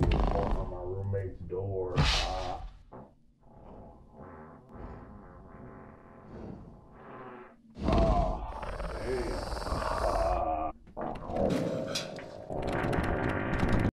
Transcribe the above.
shit on my roommate's door. Uh, oh, damn.